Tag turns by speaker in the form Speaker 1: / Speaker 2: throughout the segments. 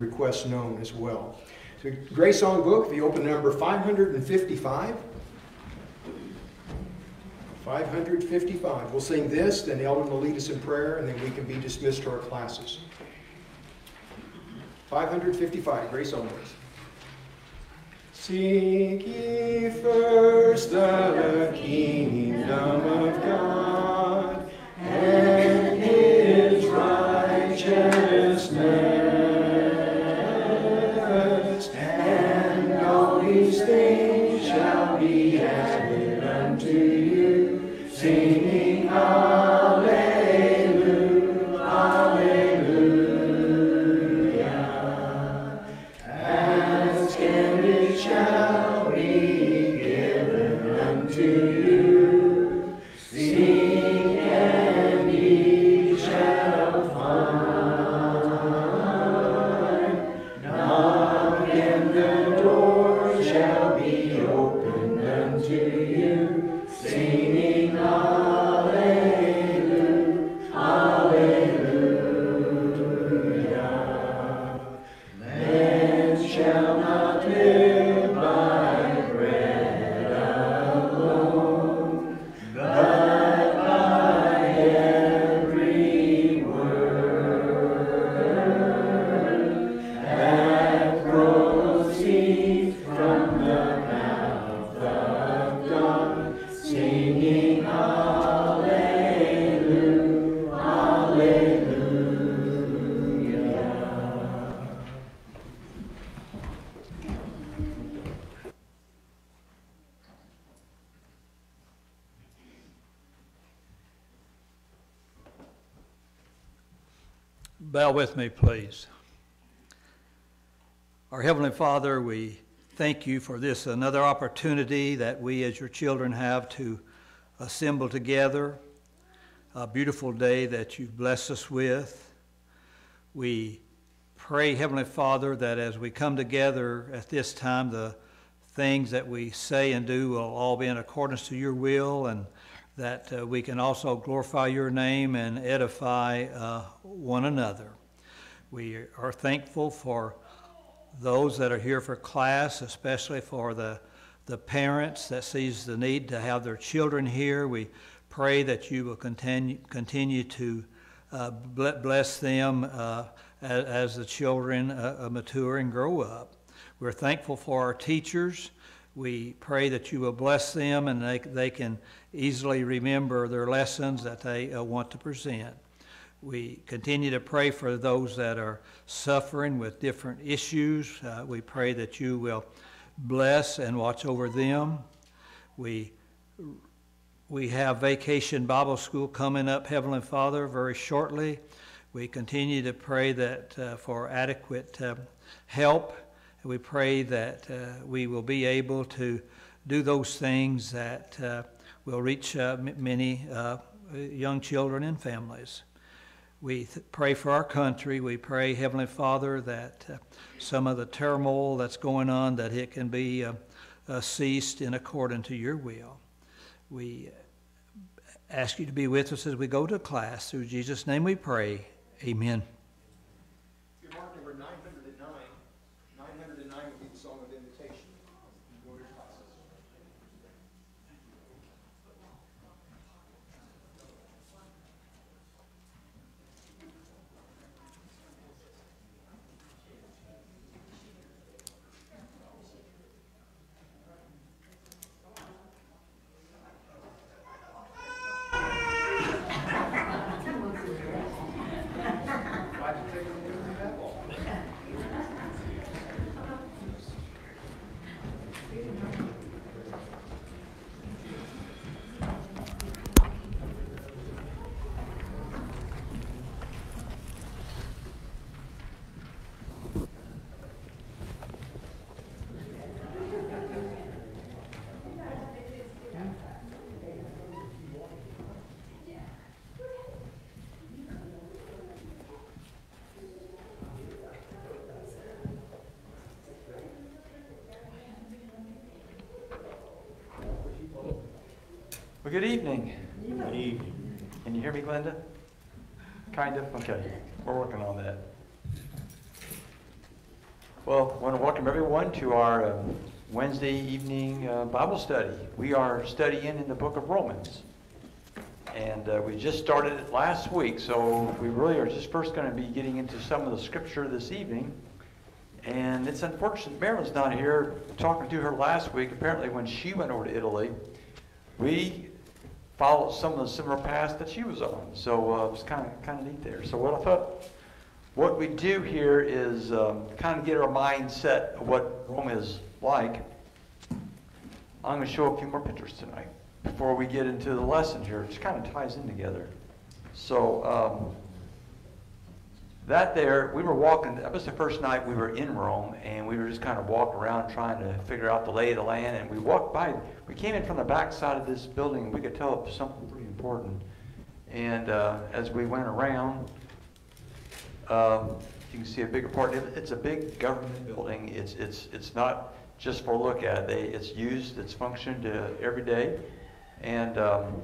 Speaker 1: requests known as well. So Gray Song Book, you open number 555. 555. We'll sing this, then Eldon will lead us in prayer, and then we can be dismissed to our classes. 555, Gray Song Book. Seek ye first the kingdom of God and his righteousness,
Speaker 2: with me, please. Our Heavenly Father, we thank you for this another opportunity that we as your children have to assemble together. A beautiful day that you've blessed us with. We pray, Heavenly Father, that as we come together at this time, the things that we say and do will all be in accordance to your will and that uh, we can also glorify your name and edify uh, one another. We are thankful for those that are here for class, especially for the, the parents that sees the need to have their children here. We pray that you will continue, continue to uh, bless them uh, as, as the children uh, uh, mature and grow up. We're thankful for our teachers. We pray that you will bless them and they, they can easily remember their lessons that they uh, want to present. We continue to pray for those that are suffering with different issues. Uh, we pray that you will bless and watch over them. We we have Vacation Bible School coming up, Heavenly Father, very shortly. We continue to pray that uh, for adequate uh, help. We pray that uh, we will be able to do those things that uh, will reach uh, many uh, young children and families. We th- pray for our country. We pray, Heavenly Father, that uh, some of the turmoil that's going on, that it can be uh, uh, ceased in accordance to your will. We ask you to be with us as we go to class. Through Jesus' name we pray. Amen.
Speaker 1: Your mark number 909. 909 will be the song of invitation. Go to your classes. Glad to take them with me that long.
Speaker 3: Well, good evening. Good evening. Can you hear me, Glenda? Kind of? Okay. We're working on that. Well, I want to welcome everyone to our um, Wednesday evening uh, Bible study. We are studying in the book of Romans. And uh, we just started it last week, so we really are just first going to be getting into some of the scripture this evening. And it's unfortunate Marilyn's not here. Talking to her last week, apparently when she went over to Italy, we followed some of the similar paths that she was on. So uh, it was kind of kind of neat there. So what I thought what we do here is um, kind of get our mindset of what Rome is like. I'm going to show a few more pictures tonight before we get into the lesson here. It just kind of ties in together. So um, that there, we were walking. That was the first night we were in Rome, and we were just kind of walking around trying to figure out the lay of the land. And we walked by. We came in from the back side of this building, and we could tell it was something pretty important. And uh, as we went around, um, you can see a bigger part. It, it's a big government building. It's it's it's not just for look at. They it's used. It's functioned uh, every day, and um,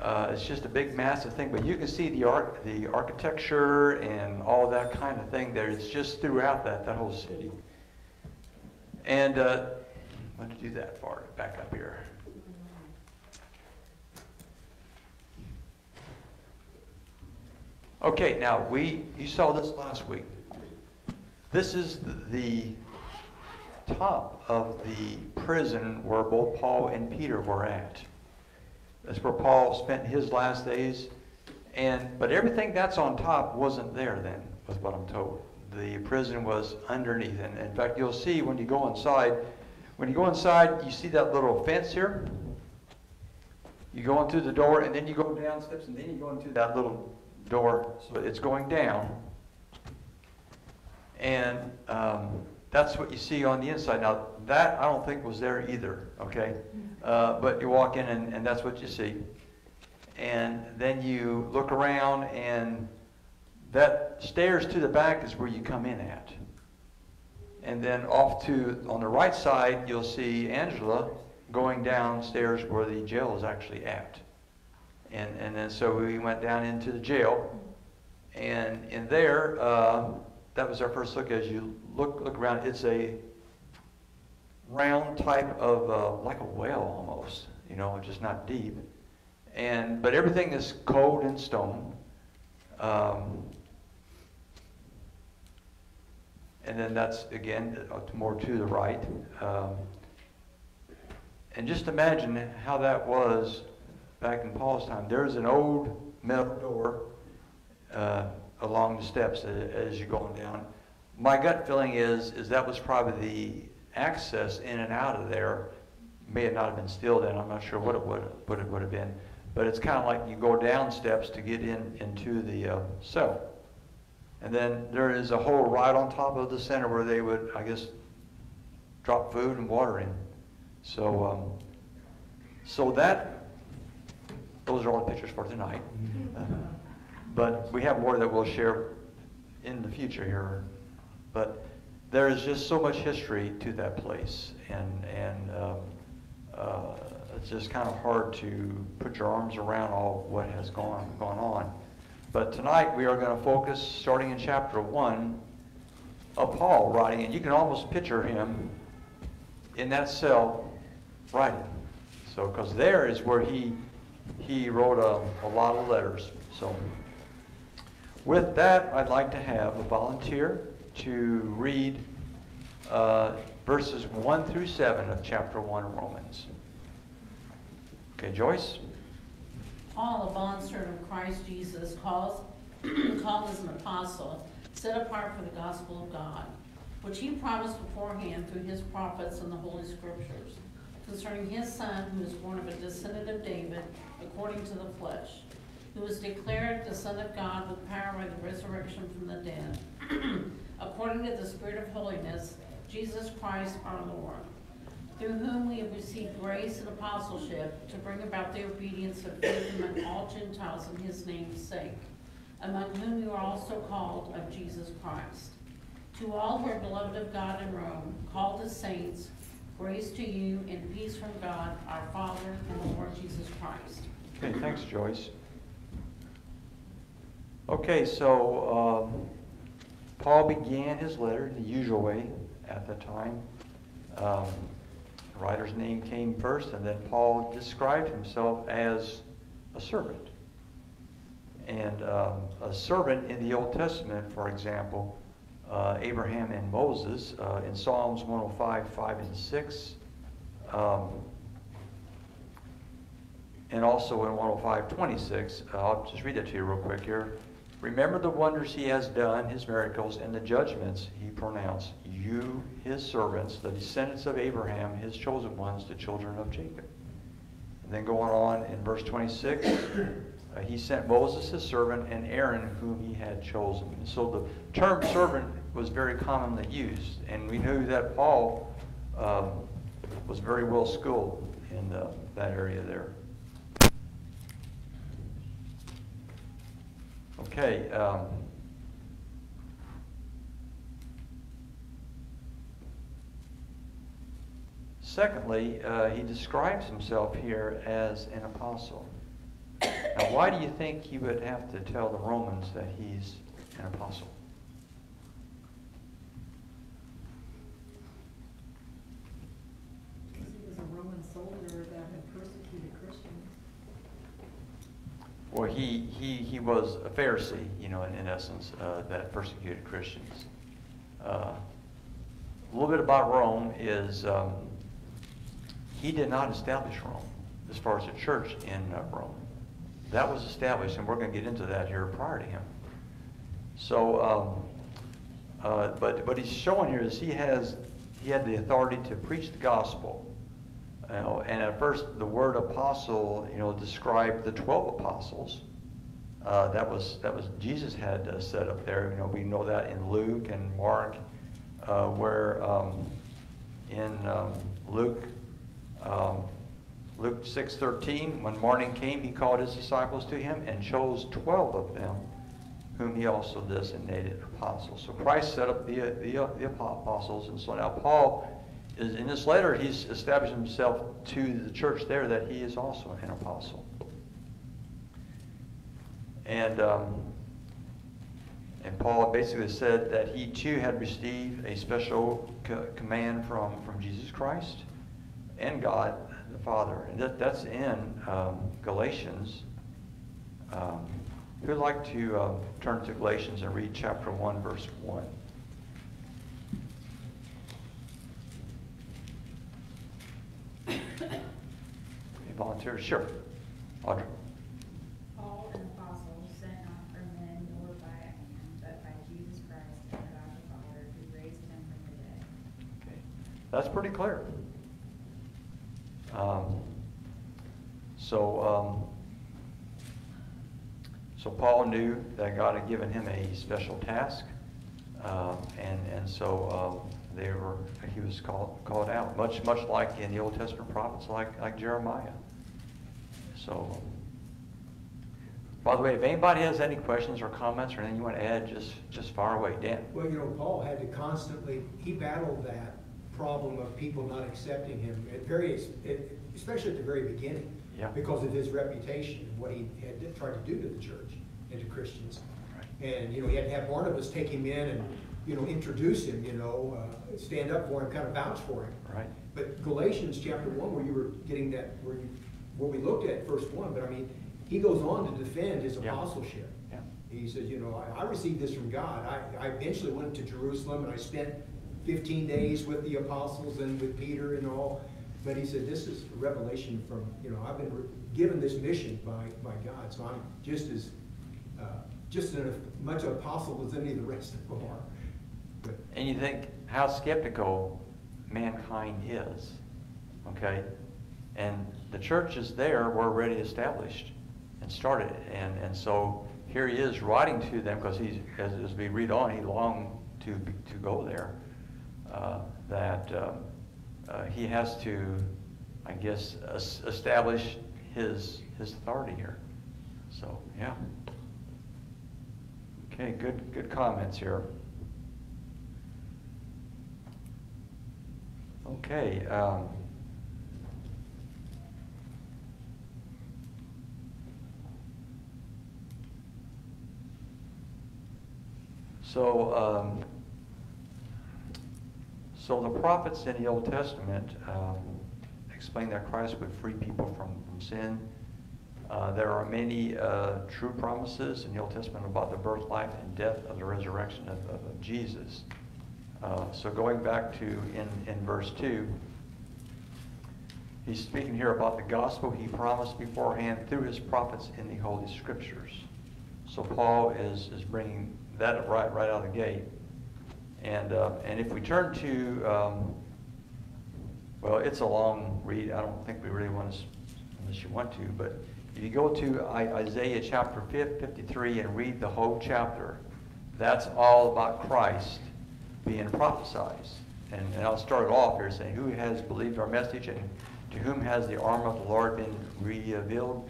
Speaker 3: uh, it's just a big, massive thing. But you can see the art, the architecture, and all that kind of thing. There, it's just throughout that that whole city. And uh, I'm going to do that far Back up here. Okay, now we, you saw this last week. This is the top of the prison where both Paul and Peter were at. That's where Paul spent his last days. And but everything that's on top wasn't there then, was what I'm told. The prison was underneath. And in fact, you'll see when you go inside, when you go inside, you see that little fence here. You go in through the door, and then you go down steps, and then you go into that little door, so it's going down. And um, that's what you see on the inside. Now, that I don't think was there either, okay? Uh, but you walk in, and, and that's what you see. And then you look around, and that stairs to the back is where you come in at. And then off to, on the right side, you'll see Angela going downstairs where the jail is actually at. And, and then so we went down into the jail. And in there, uh, that was our first look. As you look, look around, it's a round type of, uh, like a well almost, you know, just not deep. And, but everything is cold and stone. Um, and then that's, again, uh, more to the right. Um, and just imagine how that was back in Paul's time. There's an old metal door uh, along the steps as, as you're going down. My gut feeling is is that was probably the access in and out of there. May have not have been steel then. I'm not sure what it would what it would have been. But it's kind of like you go down steps to get in into the uh, cell. And then there is a hole right on top of the center where they would, I guess, drop food and water in. So, um, so that those are all the pictures for tonight. Uh, but we have more that we'll share in the future here. But there is just so much history to that place, and and um, uh, it's just kind of hard to put your arms around all what has gone gone on. But tonight we are going to focus, starting in chapter one, of Paul writing, and you can almost picture him in that cell writing. So, because there is where he he wrote a, a lot of letters. So, with that, I'd like to have a volunteer to read uh, verses 1 through 7 of chapter 1 of Romans. Okay, Joyce?
Speaker 4: Paul, a bondservant of Christ Jesus, calls, called as an apostle, set apart for the gospel of God, which he promised beforehand through his prophets in the Holy Scriptures, concerning his Son, who is born of a descendant of David, according to the flesh, who was declared the Son of God with power by the resurrection from the dead, according to the Spirit of holiness, Jesus Christ our Lord through whom we have received grace and apostleship to bring about the obedience of faith among all Gentiles in his name's sake, among whom you are also called of Jesus Christ. To all who are beloved of God in Rome, called as saints, grace to you and peace from God, our Father and the Lord Jesus Christ.
Speaker 3: Okay, thanks, Joyce. Okay, so um, Paul began his letter in the usual way at the time. Um, the writer's name came first, and then Paul described himself as a servant. And um, a servant in the Old Testament, for example, uh, Abraham and Moses, uh, in Psalms 105, 5 and 6, um, and also in 105, 26, uh, I'll just read that to you real quick here. Remember the wonders he has done, his miracles, and the judgments he pronounced. You, his servants, the descendants of Abraham, his chosen ones, the children of Jacob. And then going on in verse 26, uh, he sent Moses his servant and Aaron whom he had chosen. And so the term servant was very commonly used. And we knew that Paul um, was very well schooled in uh, that area there. Okay. Um, secondly, uh, he describes himself here as an apostle. Now, why do you think he would have to tell the Romans that he's an apostle?
Speaker 5: Because he was a Roman soldier that had persecuted Christians.
Speaker 3: Well, he, he, he was a Pharisee, you know, in, in essence, uh, that persecuted Christians. Uh, a little bit about Rome is um, he did not establish Rome as far as the church in uh, Rome. That was established, and we're going to get into that here prior to him. So, um, uh, but what he's showing here is he has he had the authority to preach the gospel. You know, and at first, the word apostle, you know, described the twelve apostles. Uh, that was that was Jesus had uh, set up there. You know, we know that in Luke and Mark, uh, where um, in um, Luke, um, Luke six thirteen, when morning came, he called his disciples to him and chose twelve of them, whom he also designated apostles. So Christ set up the the, the apostles, and so now Paul in this letter he's established himself to the church there that he is also an apostle. And um, and Paul basically said that he too had received a special co- command from, from Jesus Christ and God the Father. And that, that's in um, Galatians. Um, who'd like to uh, turn to Galatians and read chapter 1, verse 1? Any volunteers? Sure. Audrey.
Speaker 6: Paul, an apostle, sent not from men nor by man, but by Jesus Christ and God the Father, who raised him from the dead.
Speaker 3: Okay. That's pretty clear. Um, so, um, so Paul knew that God had given him a special task, uh, and and so um, they were he was called called out, much much like in the Old Testament prophets, like like Jeremiah. So, by the way, if anybody has any questions or comments or anything you want to add, just just fire away, Dan.
Speaker 7: Well, you know, Paul had to constantly, he battled that problem of people not accepting him at various, especially at the very beginning.
Speaker 3: Yeah.
Speaker 7: Because of his reputation and what he had tried to do to the church and to Christians.
Speaker 3: Right.
Speaker 7: And, you know, he had to have Barnabas take him in and, you know, introduce him, you know, uh, stand up for him, kind of vouch for him.
Speaker 3: Right.
Speaker 7: But Galatians chapter one, where you were getting that, where you, where we looked at verse one, but I mean, he goes on to defend his
Speaker 3: Yeah.
Speaker 7: apostleship.
Speaker 3: Yeah.
Speaker 7: He says, you know, I, I received this from God. I, I eventually went to Jerusalem and I spent fifteen days with the apostles and with Peter and all. But he said, this is a revelation from, you know, I've been given this mission by, by God, so I'm just as, uh, just as much an apostle as any of the rest of them are.
Speaker 3: And you think how skeptical mankind is, okay? And the churches there were already established and started, and, and so here he is writing to them because he's, as, as we read on, he longed to to go there. Uh, that uh, uh, he has to, I guess, es- establish his his authority here. So yeah. Okay, good good comments here. Okay. Um, So, um, so the prophets in the Old Testament um, explain that Christ would free people from, from sin. Uh, there are many uh, true promises in the Old Testament about the birth, life, and death of the resurrection of, of, of Jesus. Uh, so going back to in, in verse 2, he's speaking here about the gospel he promised beforehand through his prophets in the Holy Scriptures. So Paul is, is bringing that right, right out of the gate. And, uh, and if we turn to, um, well, it's a long read. I don't think we really want to, unless you want to, but if you go to Isaiah chapter 53 and read the whole chapter, that's all about Christ being prophesied. And, and I'll start off here saying, Who has believed our message and to whom has the arm of the Lord been revealed?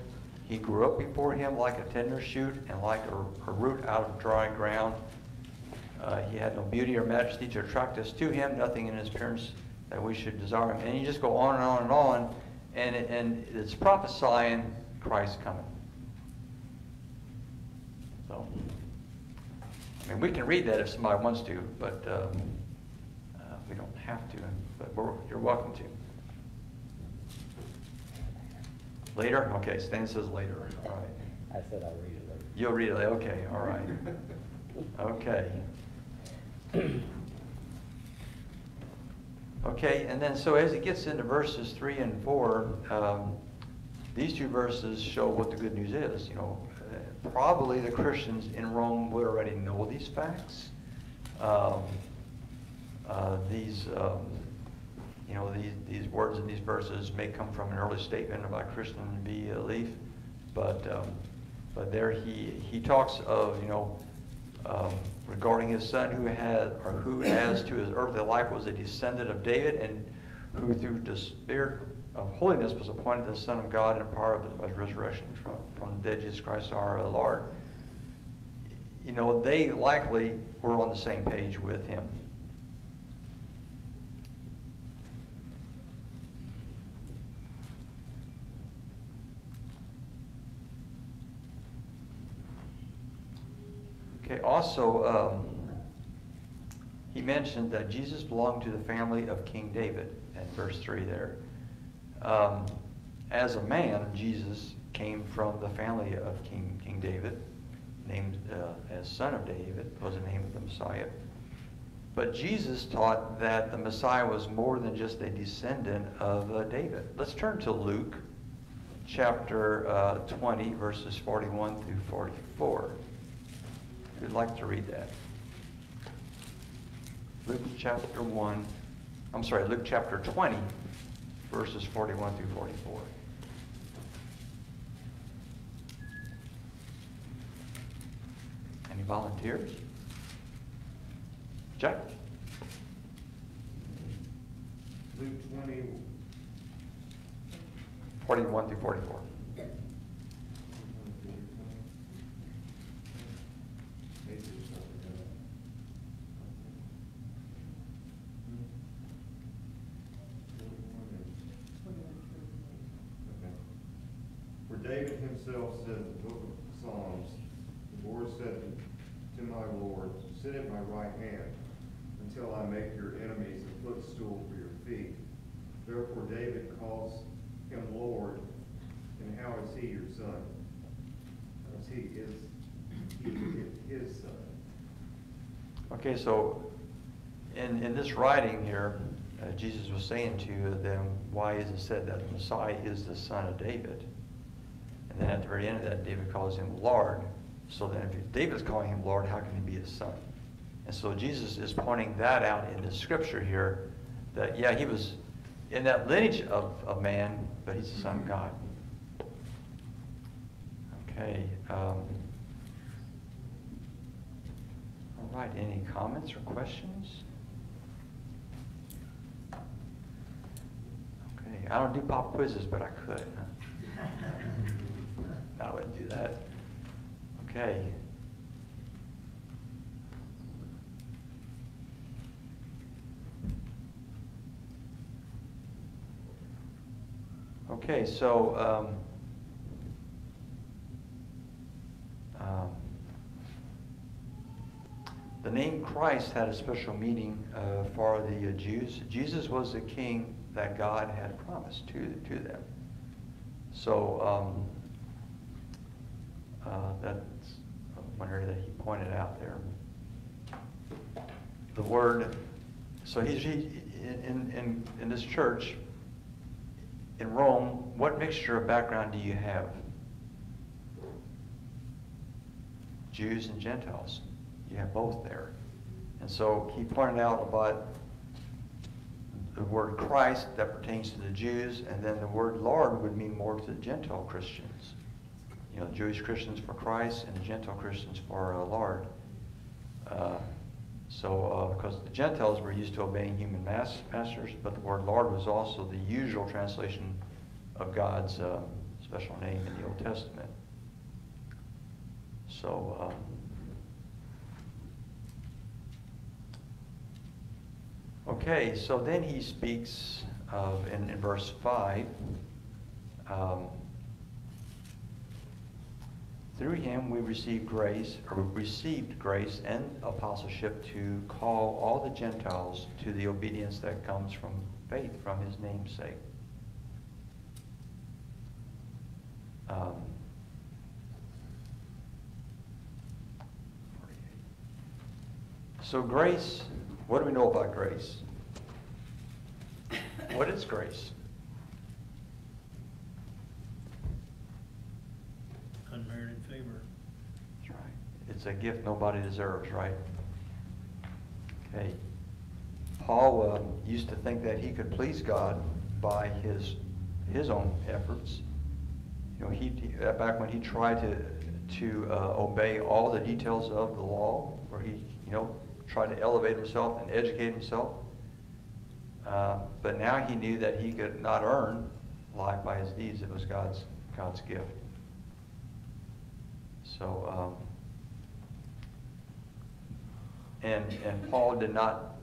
Speaker 3: He grew up before him like a tender shoot and like a, a root out of dry ground. Uh, he had no beauty or majesty to attract us to him, nothing in his appearance that we should desire him. And you just go on and on and on, and, it, and it's prophesying Christ coming. So, I mean, we can read that if somebody wants to, but um, uh, we don't have to. But we're, you're welcome to. Later? Okay, Stan says later. All right.
Speaker 8: I said I'll read it later.
Speaker 3: You'll read it. Okay, all right. Okay. Okay, and then so as it gets into verses three and four, um, these two verses show what the good news is. You know, probably the Christians in Rome would already know these facts. Um, uh, these, um, you know, these, these words in these verses may come from an early statement about Christian belief, but um, but there he he talks of you know um, regarding his son who had or who as to his earthly life was a descendant of David and who through the spirit of holiness was appointed the Son of God and power of his resurrection from, from the dead Jesus Christ our Lord. You know, they likely were on the same page with him. Okay, also, um, he mentioned that Jesus belonged to the family of King David, in verse 3 there. Um, as a man, Jesus came from the family of King, King David, named uh, as son of David, was the name of the Messiah. But Jesus taught that the Messiah was more than just a descendant of uh, David. Let's turn to Luke chapter uh, 20, verses 41 through 44. Who'd like to read that? Luke chapter 1, I'm sorry, Luke chapter 20, verses 41 through 44. Any volunteers? Jack?
Speaker 9: Luke twenty,
Speaker 3: 41 through 44.
Speaker 9: For David himself said in the book of Psalms, the Lord said to my Lord, sit at my right hand until I make your enemies a footstool for your feet. Therefore David calls him Lord, and how is he your son? As he is, he is his son.
Speaker 3: Okay, so in, in this writing here, uh, Jesus was saying to them, why is it said that the Messiah is the son of David? And then at the very end of that, David calls him Lord. So then if David's calling him Lord, how can he be his son? And so Jesus is pointing that out in the scripture here, that yeah, he was in that lineage of, of man, but he's the son of God. Okay. Um, all right, any comments or questions? Okay, I don't do pop quizzes, but I could. Huh? I wouldn't do that. Okay. Okay, so um, um, the name Christ had a special meaning uh, for the uh, Jews. Jesus was the king that God had promised to, to them. So um, uh, that's one area that he pointed out there. The word, so he's, he, in, in, in this church, in Rome, what mixture of background do you have? Jews and Gentiles. You have both there. And so he pointed out about the word Christ that pertains to the Jews, and then the word Lord would mean more to the Gentile Christians. You know, Jewish Christians for Christ and Gentile Christians for uh, Lord. Uh, so, because the Gentiles were used to obeying human mas- masters, but the word Lord was also the usual translation of God's uh, special name in the Old Testament. So, um, okay, so then he speaks of, in, in verse 5, um, through him we received grace, or received grace and apostleship to call all the Gentiles to the obedience that comes from faith, from his name's sake. Um, so grace, what do we know about grace? What is grace?
Speaker 8: Unmerited favor.
Speaker 3: That's right. It's a gift nobody deserves, right? Okay. Paul uh, used to think that he could please God by his his own efforts. You know, he, he uh, back when he tried to to uh, obey all the details of the law, where he you know tried to elevate himself and educate himself. Uh, but now he knew that he could not earn life by his deeds; it was God's God's gift. So, um, and and Paul did not,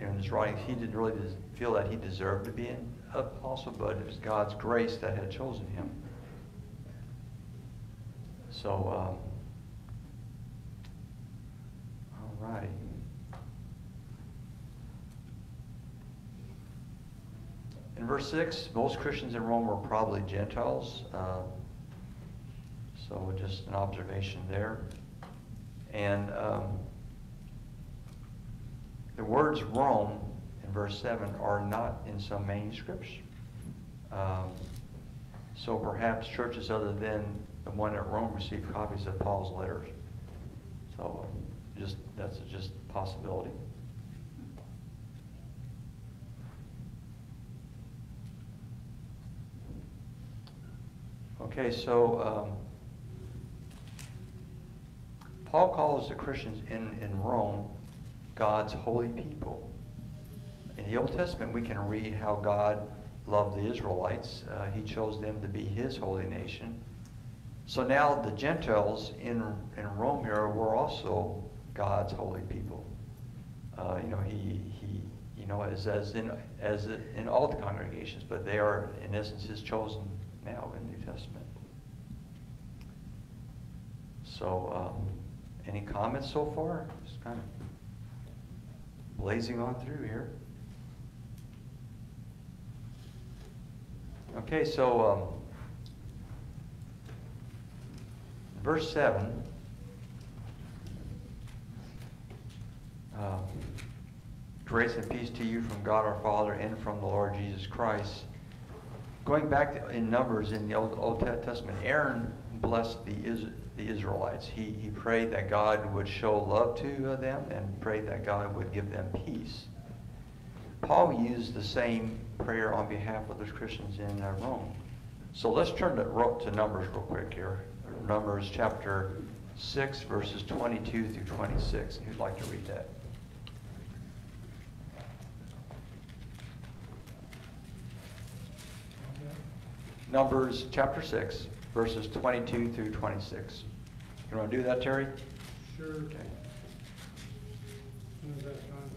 Speaker 3: in his writings, he didn't really feel that he deserved to be an apostle, but it was God's grace that had chosen him. So, um, all righty. In verse 6, most Christians in Rome were probably Gentiles. Uh, so just an observation there. And um, the words Rome in verse 7 are not in some manuscripts. Um, so perhaps churches other than the one at Rome received copies of Paul's letters. So just that's just a possibility. Okay, so um, Paul calls the Christians in, in Rome God's holy people. In the Old Testament, we can read how God loved the Israelites. Uh, he chose them to be his holy nation. So now the Gentiles in, in Rome here were also God's holy people. Uh, you know, he, he, you know, as, as, in, as in all the congregations, but they are, in essence, his chosen now in the New Testament. So, um, any comments so far? Just kind of blazing on through here. Okay, so um, verse 7. Uh, Grace and peace to you from God our Father and from the Lord Jesus Christ. Going back to, in Numbers in the Old, Old Testament, Aaron blessed the, Is, the Israelites. He, he prayed that God would show love to them and prayed that God would give them peace. Paul used the same prayer on behalf of those Christians in uh, Rome. So let's turn to, to Numbers real quick here. Numbers chapter 6, verses 22 through 26. Who'd like to read that? Numbers chapter 6, verses 22 through 26. You want to do that, Terry?
Speaker 10: Sure.
Speaker 3: Okay.
Speaker 10: When is that time?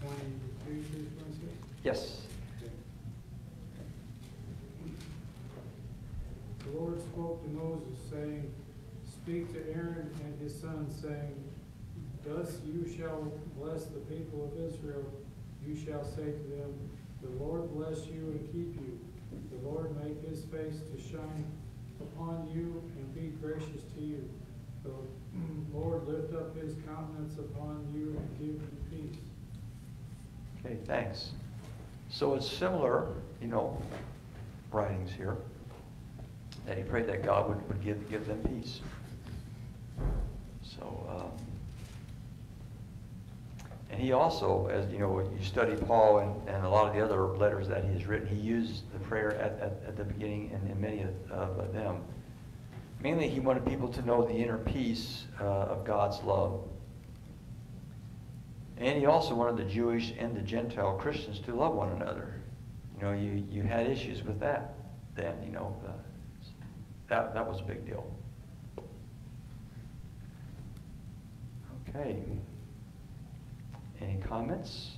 Speaker 10: Twenty-two through twenty-six?
Speaker 3: Yes.
Speaker 10: The Lord spoke to Moses, saying, Speak to Aaron and his sons, saying, Thus you shall bless the people of Israel. You shall say to them, The Lord bless you and keep you. The Lord make his face to shine upon you and be gracious to you. The Lord lift up his countenance upon you and give you peace.
Speaker 3: Okay, thanks. So it's similar, you know, writings here, that he prayed that God would, would give, give them peace. So, um, and he also, as you know, you study Paul and, and a lot of the other letters that he has written, he used the prayer at, at, at the beginning in, in many of, of them. Mainly, he wanted people to know the inner peace uh, of God's love. And he also wanted the Jewish and the Gentile Christians to love one another. You know, you, you had issues with that then, you know. Uh, that, that was a big deal. Okay. Any comments?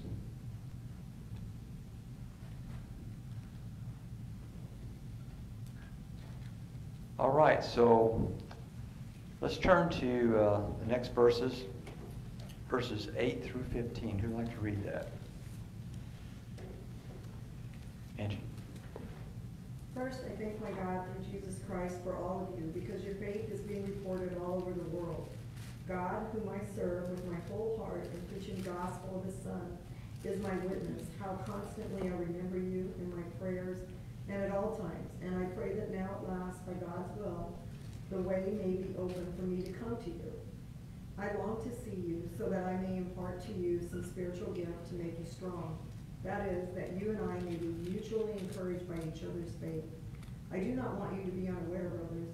Speaker 3: All right, so let's turn to uh, the next verses, verses 8 through 15. Who'd like to read that? Angie.
Speaker 5: First, I thank my God through Jesus Christ for all of you, because your faith is being reported all over the world. God, whom I serve with my whole heart in preaching the gospel of his Son, is my witness, how constantly I remember you in my prayers and at all times. And I pray that now at last, by God's will, the way may be open for me to come to you. I long to see you so that I may impart to you some spiritual gift to make you strong. That is, that you and I may be mutually encouraged by each other's faith. I do not want you to be unaware, brothers,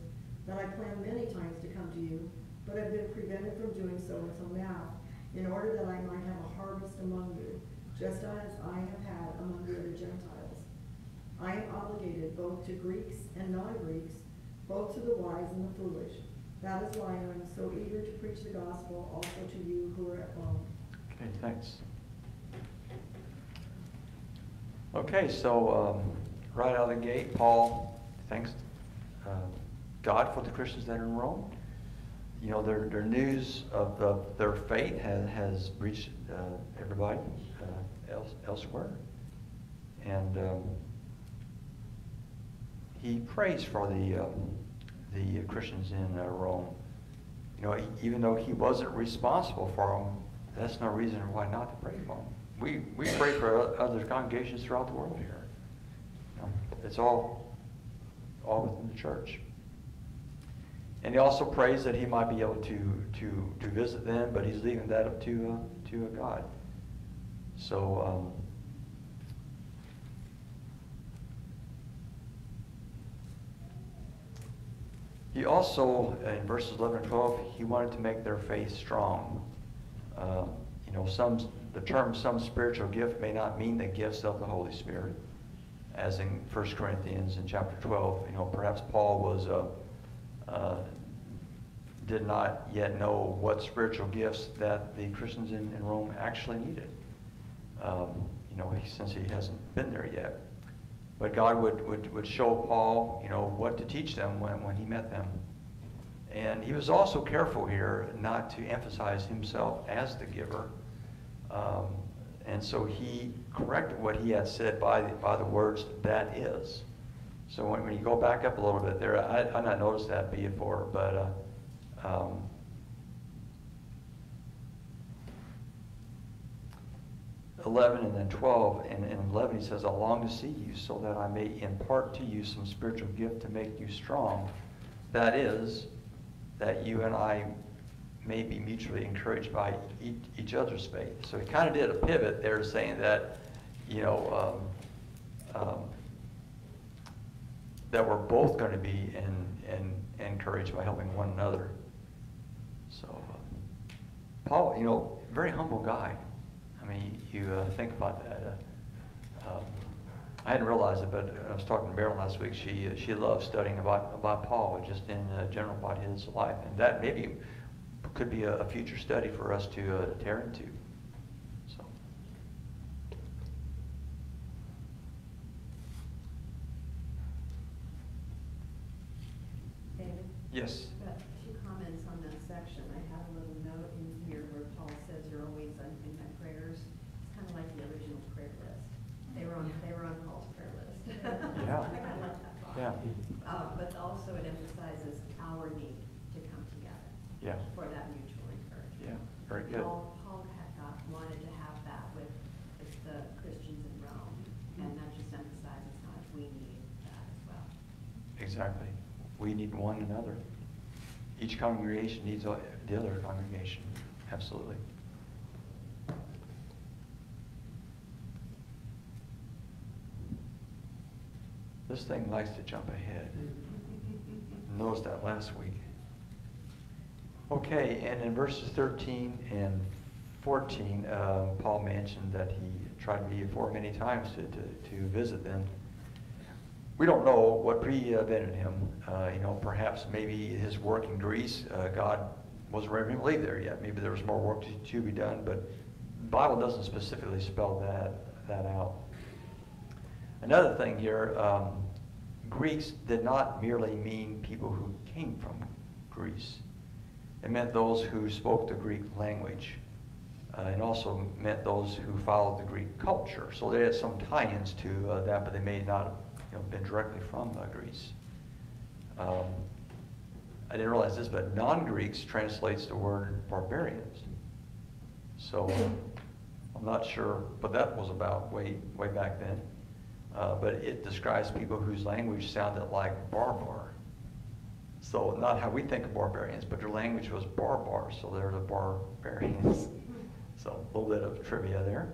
Speaker 5: that I planned many times to come to you, but have been prevented from doing so until now, in order that I might have a harvest among you, just as I have had among the other Gentiles. I am obligated both to Greeks and non-Greeks, both to the wise and the foolish. That is why I am so eager to preach the gospel also to you who are at Rome.
Speaker 3: Okay, thanks. Okay, so um, right out of the gate, Paul thanks uh, God for the Christians that are in Rome. You know, their, their news of, their faith has, has reached uh, everybody uh, else, elsewhere. And um, he prays for the, um, the Christians in uh, Rome. You know, even though he wasn't responsible for them, that's no reason why not to pray for them. We, we pray for other congregations throughout the world here. You know, it's all, all within the church. And he also prays that he might be able to, to, to visit them, but he's leaving that up to, uh, to uh, God. So, um, he also, in verses 11 and 12, he wanted to make their faith strong. Uh, you know, some, the term some spiritual gift may not mean the gifts of the Holy Spirit. As in 1 Corinthians in chapter 12, you know, perhaps Paul was a. uh, did not yet know what spiritual gifts that the Christians in, in Rome actually needed. Um, you know, since he hasn't been there yet. But God would, would, would show Paul, you know, what to teach them when, when he met them. And he was also careful here not to emphasize himself as the giver. Um, and so he corrected what he had said by the, by the words, that is. So when, when you go back up a little bit there, I, I not noticed that before, but uh, um, Eleven and then twelve, and in eleven he says, "I long to see you, so that I may impart to you some spiritual gift to make you strong. That is, that you and I may be mutually encouraged by each, other's faith." So he kind of did a pivot there, saying that, you know, um, um, that we're both going to be in, in, encouraged by helping one another. So, uh, Paul, you know, very humble guy. I mean, you uh, think about that. Uh, um, I hadn't realized it, but I was talking to Marilyn last week. She uh, she loves studying about about Paul, just in uh, general about his life, and that maybe could be a, a future study for us to uh, tear into. So.
Speaker 5: David?
Speaker 3: Yes.
Speaker 11: Got a few comments on that section. I have a little note in here where Paul says you're always on- in my prayers. It's kind of like the original prayer list. They were on, they were on Paul's prayer list.
Speaker 3: Yeah.
Speaker 11: I kind of like that thought.
Speaker 3: Yeah.
Speaker 11: Uh, but also it emphasizes our need to come together
Speaker 3: Yeah.
Speaker 11: for that mutual encouragement.
Speaker 3: Yeah. Very good.
Speaker 11: Paul, Paul had got, wanted to have that with, with the Christians in Rome, and that just emphasizes how much we need that as well.
Speaker 3: Exactly. We need one another. Each congregation needs the other congregation. Absolutely. This thing likes to jump ahead. Knows that last week. Okay, and in verses 13 and 14, uh, Paul mentioned that he tried to be before many times to, to, to visit them. We don't know what prevented him. Uh, you know, perhaps maybe his work in Greece, uh, God wasn't ready him to leave there yet. Maybe there was more work to, to be done, but the Bible doesn't specifically spell that, that out. Another thing here, um, Greeks did not merely mean people who came from Greece. It meant those who spoke the Greek language. Uh, and also meant those who followed the Greek culture. So they had some tie-ins to uh, that, but they may not have you know, been directly from uh, Greece. Um, I didn't realize this, but non-Greeks translates the word barbarians. So I'm not sure, but that was about way, way back then. Uh, but it describes people whose language sounded like barbar. So not how we think of barbarians, but their language was barbar, so they're the barbarians. So a little bit of trivia there.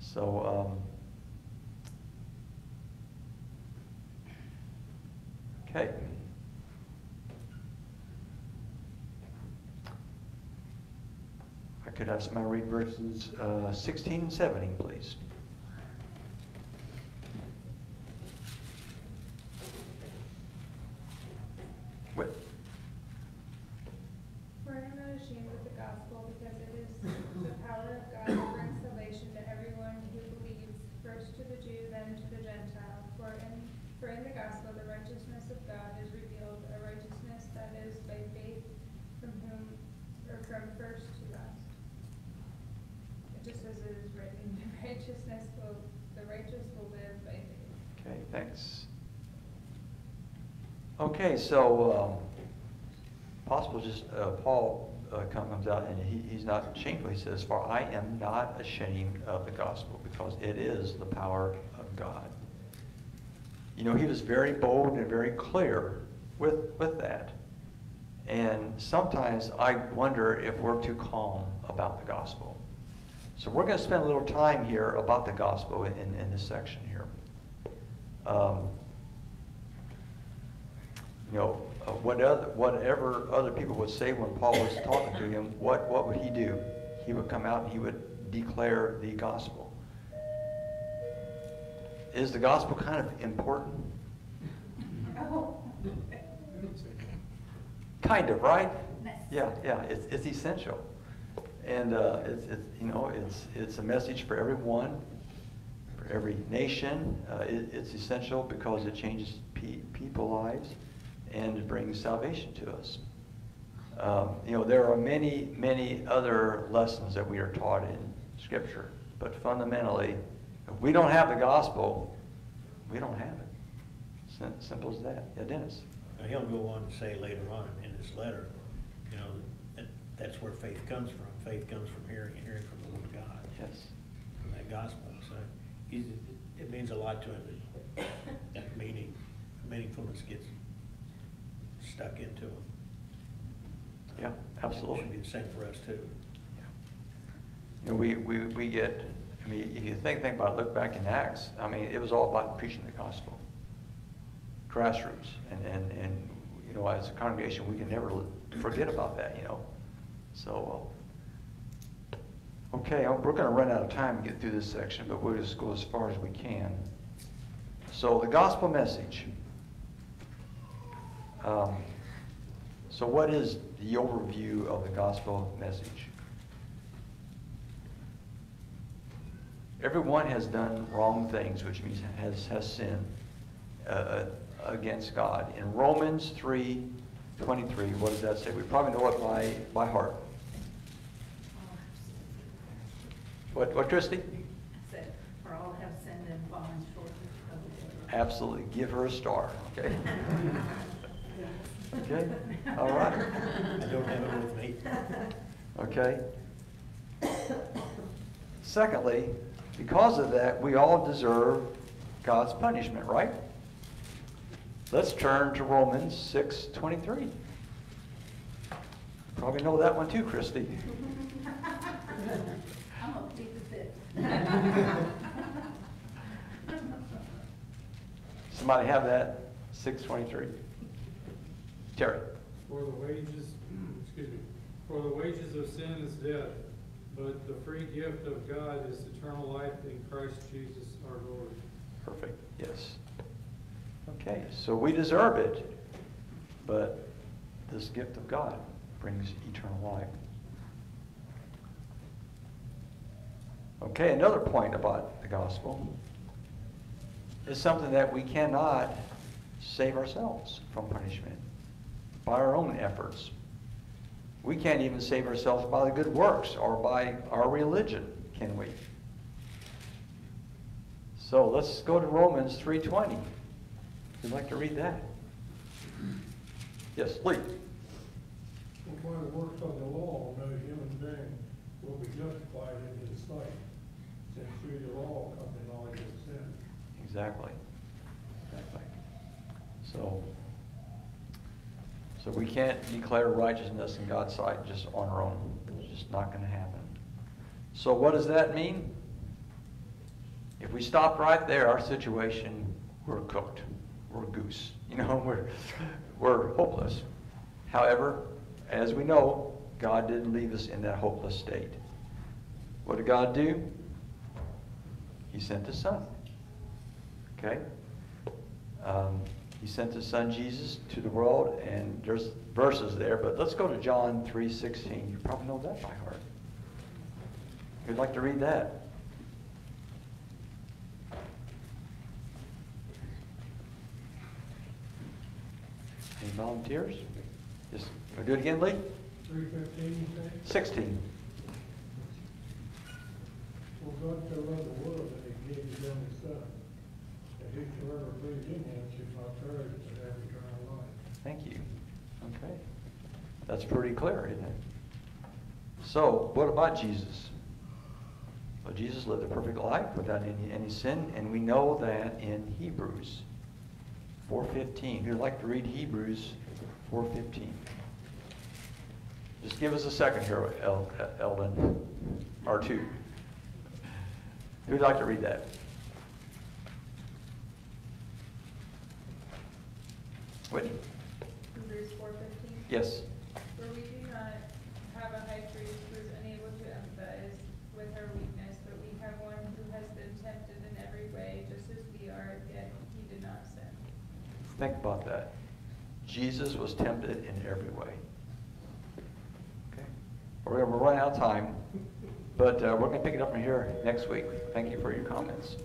Speaker 3: So, um, okay. I could have somebody read verses uh, 16 and 17, please. What?
Speaker 12: For I am not ashamed of the gospel, because it is the power of God that brings salvation to everyone who believes, first to the Jew, then to the Gentile. For in, for in the gospel the righteousness of God is revealed, a righteousness that is by faith from whom, or from first to last. It just says it is written, the righteousness will, the righteous will live by faith.
Speaker 3: Okay, thanks. Okay, so, um, possible just, uh, Paul, uh, comes out and he, he's not shameful. He says, for I am not ashamed of the gospel because it is the power of God. You know, he was very bold and very clear with, with that. And sometimes I wonder if we're too calm about the gospel. So we're going to spend a little time here about the gospel in, in this section here. Um, you know, uh, what other, whatever other people would say when Paul was talking to him, what, what would he do? He would come out and he would declare the gospel. Is the gospel kind of important? Kind of, right? Yeah, yeah, it's, it's essential. And uh, it's, it's, you know, it's, it's a message for everyone, for every nation. Uh, it, it's essential because it changes pe- people lives and it brings salvation to us. Um, you know, there are many, many other lessons that we are taught in Scripture, but fundamentally, if we don't have the gospel, we don't have it. Sim- Simple as that. Yeah, Dennis.
Speaker 8: Now, he'll go on to say later on in his letter, you know, that that's where faith comes from. Faith comes from hearing and hearing from the Word of God.
Speaker 3: Yes.
Speaker 8: From that gospel. So it means a lot to him that, that meaning, meaningfulness gets stuck into him.
Speaker 3: Yeah,
Speaker 8: It
Speaker 3: absolutely.
Speaker 8: should be the same for us too.
Speaker 3: You know, we, we, we get, I mean, if you think, think about it, look back in Acts, I mean, it was all about preaching the gospel. Grassroots. And, and, and, you know, as a congregation, we can never forget about that, you know. So, uh, okay, we're gonna run out of time to get through this section, but we'll just go as far as we can. So the gospel message. Um, so what is the overview of the gospel message? Everyone has done wrong things, which means has, has sinned uh, against God. In Romans 3, twenty-three, what does that say? We probably know it by, by heart. What, what, Christie?
Speaker 4: Said, for all have sinned and fallen short of the glory.
Speaker 3: Absolutely, give her a star, okay? Okay, all right,
Speaker 8: I don't have it with me.
Speaker 3: okay. Secondly, because of that, we all deserve God's punishment, right? Let's turn to Romans six twenty-three. Probably know that one too, Christie.
Speaker 4: I'm gonna plead the fifth.
Speaker 3: Somebody have that? Six twenty-three. Terry?
Speaker 10: For the wages, excuse me, for the wages of sin is death, but the free gift of God is eternal life in Christ Jesus our Lord.
Speaker 3: Perfect, yes. Okay, so we deserve it, but this gift of God brings eternal life. Okay, another point about the gospel is something that we cannot save ourselves from punishment by our own efforts. We can't even save ourselves by the good works or by our religion, can we? So let's go to Romans 3.20. You'd you like to read that? Yes, Lee.
Speaker 13: For by the works of the law, no human being will be justified in his sight, since through the law comes the knowledge of sin.
Speaker 3: Exactly. Exactly. So, so we can't declare righteousness in God's sight just on our own. It's just not going to happen. So what does that mean? If we stop right there, our situation, we're cooked. We're goose. You know, we're, we're hopeless. However, as we know, God didn't leave us in that hopeless state. What did God do? He sent His Son. Okay? Um, he sent his son Jesus to the world, and there's verses there, but let's go to John 3.16. You probably know that by heart. Who'd like to read that? Any volunteers? Just, wanna do it again, Lee?
Speaker 13: Three fifteen, you
Speaker 3: 16.
Speaker 13: For God so loved the world that he gave his only son, that whosoever believes in him should not perish but have eternal life.
Speaker 3: Thank you. Okay. That's pretty clear, isn't it? So, what about Jesus? Well, Jesus lived a perfect life without any, any sin, and we know that in Hebrews 4.15. Who'd like to read Hebrews 4.15? Just give us a second here, El- Eldon, or two. Who'd like to read that? Whitney?
Speaker 12: Hebrews four fifteen.
Speaker 3: Yes.
Speaker 12: For we do not have a high priest who is unable to empathize with our weakness, but we have one who has been tempted in every way, just as we are, yet he did not sin.
Speaker 3: Think about that. Jesus was tempted in every way. Okay? We're going to run out of time, but uh, we're going to pick it up from here next week. Thank you for your comments.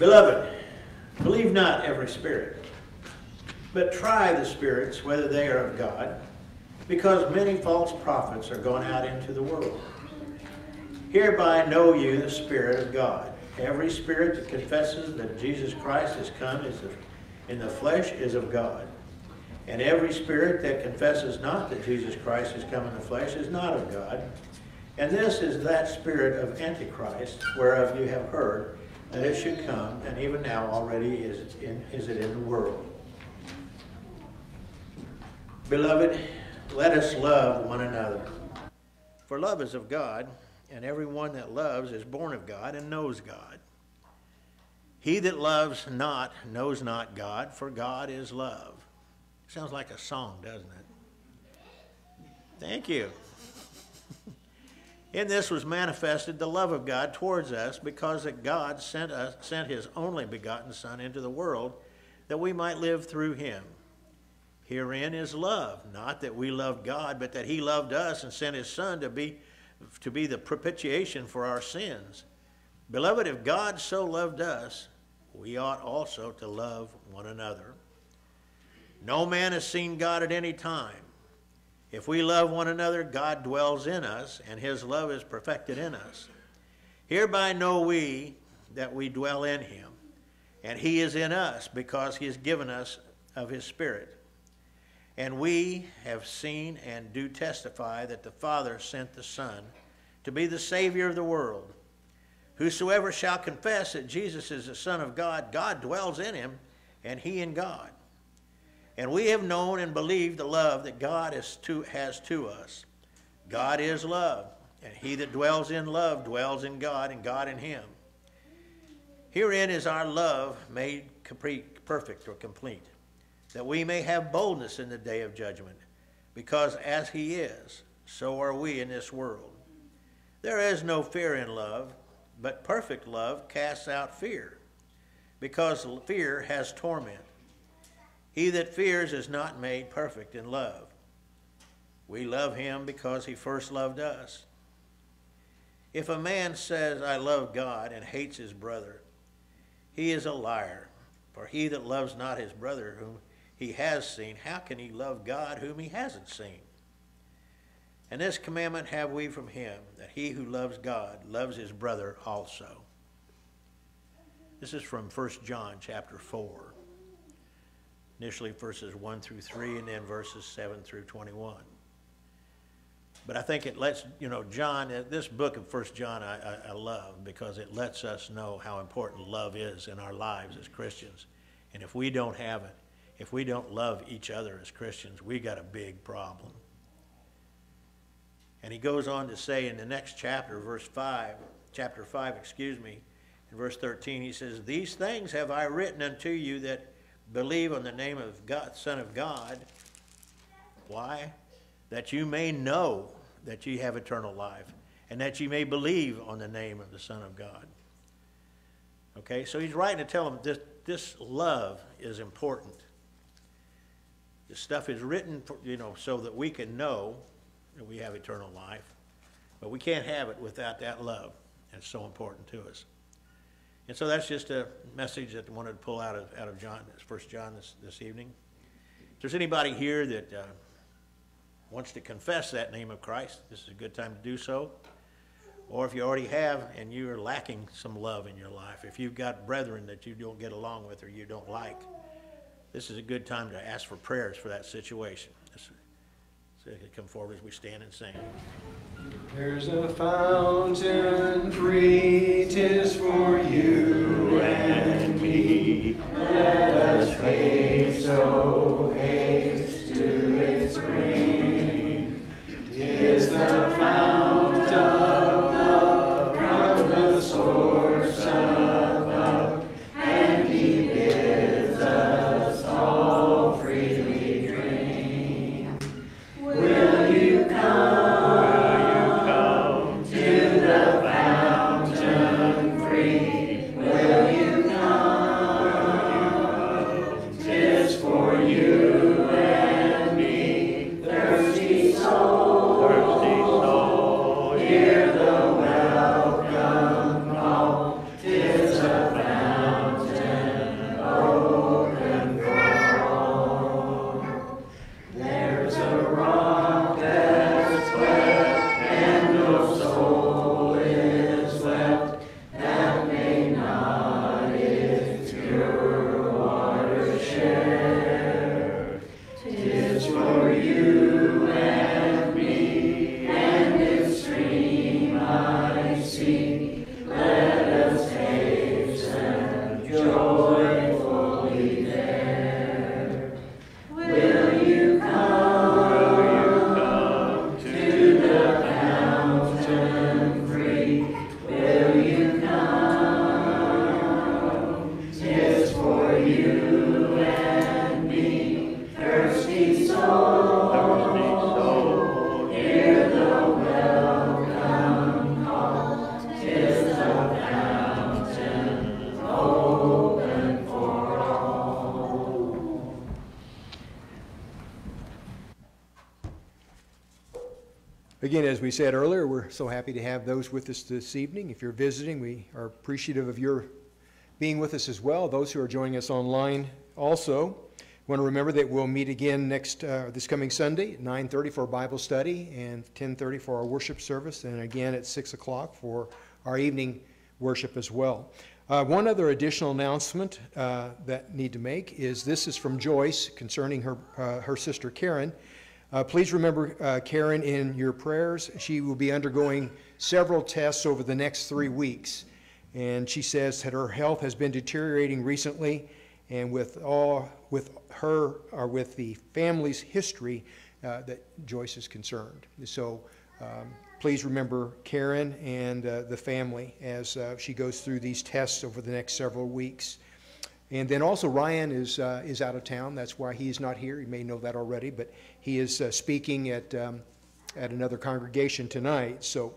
Speaker 8: Beloved, believe not every spirit, but try the spirits whether they are of God, because many false prophets are gone out into the world. Hereby know you the Spirit of God. Every spirit that confesses that Jesus Christ has come is of, in the flesh is of God. And every spirit that confesses not that Jesus Christ has come in the flesh is not of God. And this is that spirit of Antichrist, whereof you have heard that it should come, and even now already is, in, is it in the world. Beloved, let us love one another. For love is of God, and everyone that loves is born of God and knows God. He that loves not knows not God, for God is love. Sounds like a song, doesn't it? Thank you. In this was manifested the love of God towards us, because that God sent us sent his only begotten Son into the world that we might live through him. Herein is love, not that we loved God, but that he loved us and sent his Son to be to be the propitiation for our sins. Beloved, if God so loved us, we ought also to love one another. No man has seen God at any time. If we love one another, God dwells in us, and his love is perfected in us. Hereby know we that we dwell in him, and he is in us, because he has given us of his Spirit. And we have seen and do testify that the Father sent the Son to be the Savior of the world. Whosoever shall confess that Jesus is the Son of God, God dwells in him, and he in God. And we have known and believed the love that God is to, has to us. God is love, and he that dwells in love dwells in God, and God in him. Herein is our love made perfect or complete, that we may have boldness in the day of judgment, because as he is, so are we in this world. There is no fear in love, but perfect love casts out fear, because fear has torment. He that fears is not made perfect in love. We love him because he first loved us. If a man says, I love God, and hates his brother, he is a liar. For he that loves not his brother whom he has seen, how can he love God whom he hasn't seen? And this commandment have we from him, that he who loves God loves his brother also. This is from 1 John chapter 4 initially verses 1 through 3 and then verses 7 through 21 but i think it lets you know john uh, this book of first john I, I, I, love because it lets us know how important love is in our lives as christians. And if we don't have it if we don't love each other as christians we got a big problem. And he goes on to say in the next chapter verse 5 chapter 5 excuse me in verse 13 he says these things have i written unto you that believe on the name of God, Son of God. Why? That you may know that you have eternal life, and that you may believe on the name of the Son of God. Okay, so he's writing to tell them this, this love is important. This stuff is written, for, you know, so that we can know that we have eternal life, but we can't have it without that love. It's so important to us. And so that's just a message that I wanted to pull out of, out of John, First John this, this evening. If there's anybody here that uh, wants to confess that name of Christ, this is a good time to do so. Or if you already have and you're lacking some love in your life, if you've got brethren that you don't get along with or you don't like, this is a good time to ask for prayers for that situation. So come forward as we stand and sing.
Speaker 7: There's a fountain free, tis for you and me. Let us haste, so haste to its spring. Tis the as we said earlier, we're so happy to have those with us this evening. If you're visiting, we are appreciative of your being with us as well. Those who are joining us online also want to remember that we'll meet again next uh, this coming Sunday at 9:30 for Bible study and 10:30 for our worship service, and again at 6 o'clock for our evening worship as well. Uh, one other additional announcement uh, that need to make is this is from Joyce concerning her uh, her sister Karen. Uh, please remember uh, Karen in your prayers. She will be undergoing several tests over the next three weeks. And she says that her health has been deteriorating recently, and with all, with her, or with the family's history, uh, that Joyce is concerned. So um, please remember Karen and uh, the family as uh, she goes through these tests over the next several weeks. And then also Ryan is, uh, is out of town. That's why he is not here. You may know that already, but he is uh, speaking at, um, at another congregation tonight. So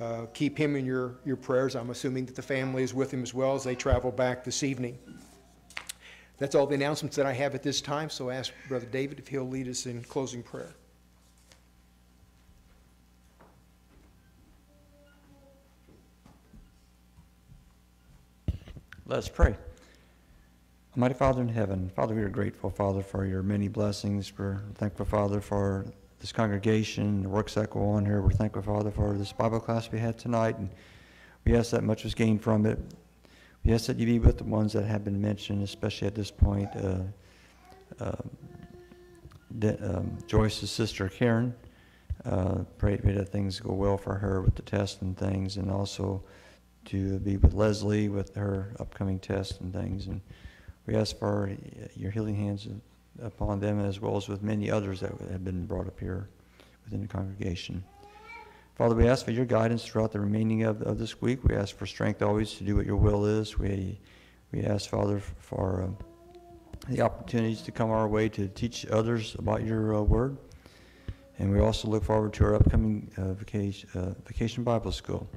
Speaker 7: uh, keep him in your, your prayers. I'm assuming that the family is with him as well as they travel back this evening. That's all the announcements that I have at this time. So ask Brother David if he'll lead us in closing prayer.
Speaker 3: Let's pray. Almighty Father in heaven, Father, we are grateful, Father, for your many blessings. We're thankful, Father, for this congregation, the works that go on here. We're thankful, Father, for this Bible class we had tonight, and we ask that much was gained from it. We ask that you be with the ones that have been mentioned, especially at this point. Uh, uh, De- um, Joyce's sister, Karen. Uh, pray, pray that things go well for her with the test and things, and also to be with Leslie with her upcoming test and things. And we ask for your healing hands upon them as well as with many others that have been brought up here within the congregation. Father, we ask for your guidance throughout the remaining of, of this week. We ask for strength always to do what your will is. We, we ask, Father, for uh, the opportunities to come our way to teach others about your uh, word. And we also look forward to our upcoming uh, vacation, uh, vacation Bible school.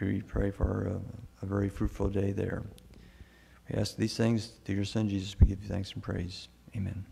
Speaker 3: We pray for a, a very fruitful day there. We ask these things through your Son, Jesus. We give you thanks and praise. Amen.